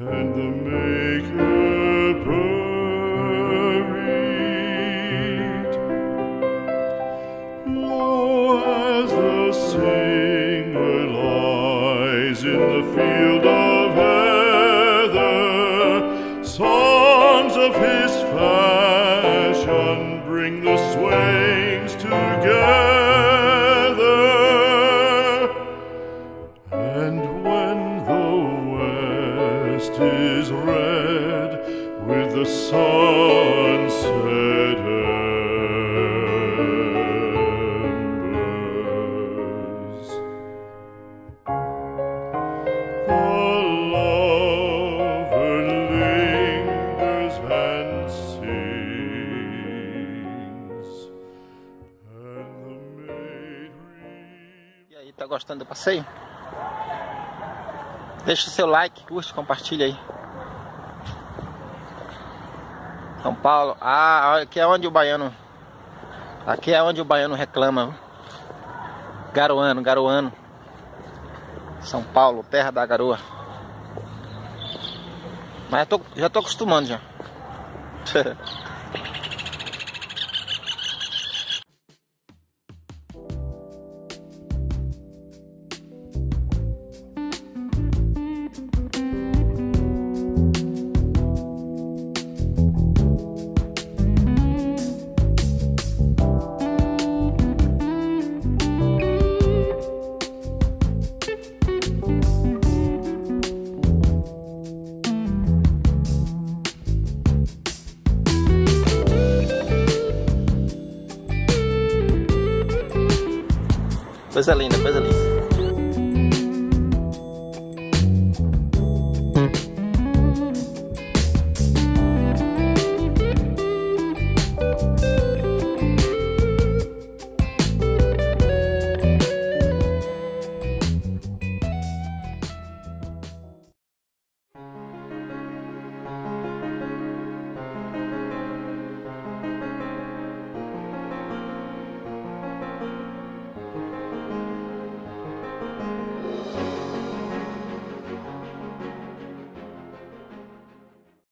And the maker buried, Lo, as the singer lies in the field of heather, songs of his fashion bring the swains west is red with the sunset lover and sings, E aí, tá gostando do passeio? Deixa o seu like, curte, compartilha aí. São Paulo. Ah, aqui é onde o baiano. Aqui é onde o baiano reclama. Garoano, Garoano. São Paulo, terra da garoa. Mas já tô, já tô acostumando já. Coisa linda, coisa linda.